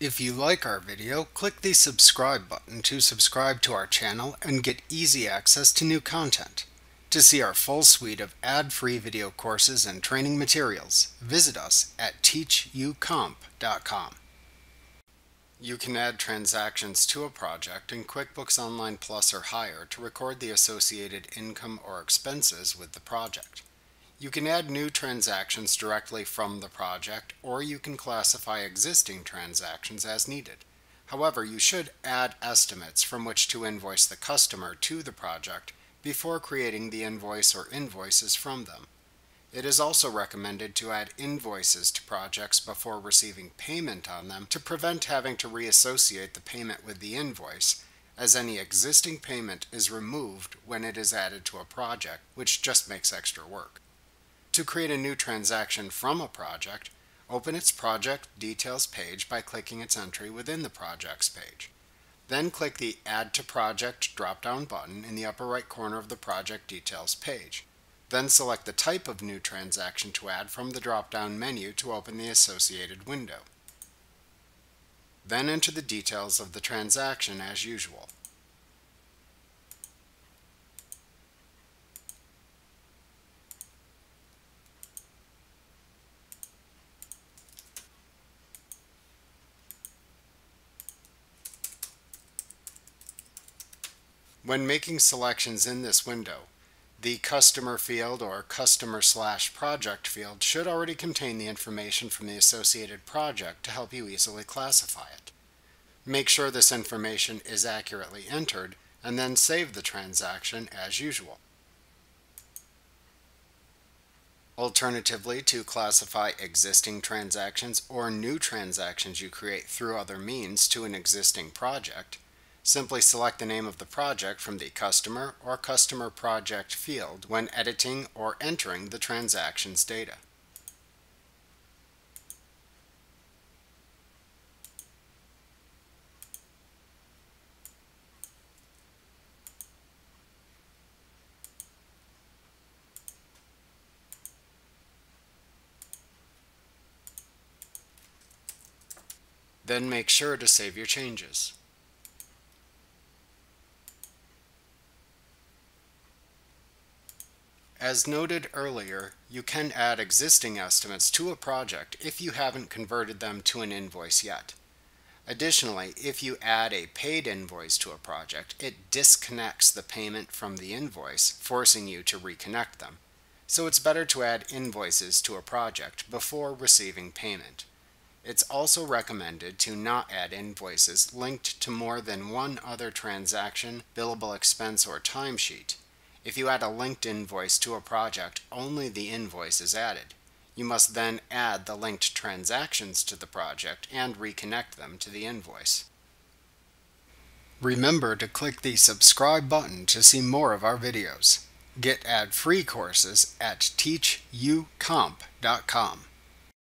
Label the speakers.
Speaker 1: If you like our video, click the subscribe button to subscribe to our channel and get easy access to new content. To see our full suite of ad-free video courses and training materials, visit us at teachucomp.com. You can add transactions to a project in QuickBooks Online Plus or higher to record the associated income or expenses with the project. You can add new transactions directly from the project, or you can classify existing transactions as needed. However, you should add estimates from which to invoice the customer to the project before creating the invoice or invoices from them. It is also recommended to add invoices to projects before receiving payment on them to prevent having to reassociate the payment with the invoice, as any existing payment is removed when it is added to a project, which just makes extra work. To create a new transaction from a project, open its Project Details page by clicking its entry within the Projects page. Then click the Add to Project drop-down button in the upper right corner of the Project Details page. Then select the type of new transaction to add from the drop-down menu to open the associated window. Then enter the details of the transaction as usual. When making selections in this window, the customer field or customer slash project field should already contain the information from the associated project to help you easily classify it. Make sure this information is accurately entered and then save the transaction as usual. Alternatively, to classify existing transactions or new transactions you create through other means to an existing project, Simply select the name of the project from the Customer or Customer Project field when editing or entering the transactions data. Then make sure to save your changes. As noted earlier, you can add existing estimates to a project if you haven't converted them to an invoice yet. Additionally, if you add a paid invoice to a project, it disconnects the payment from the invoice, forcing you to reconnect them. So it's better to add invoices to a project before receiving payment. It's also recommended to not add invoices linked to more than one other transaction, billable expense, or timesheet. If you add a linked invoice to a project, only the invoice is added. You must then add the linked transactions to the project and reconnect them to the invoice. Remember to click the subscribe button to see more of our videos. Get ad-free courses at teachucomp.com.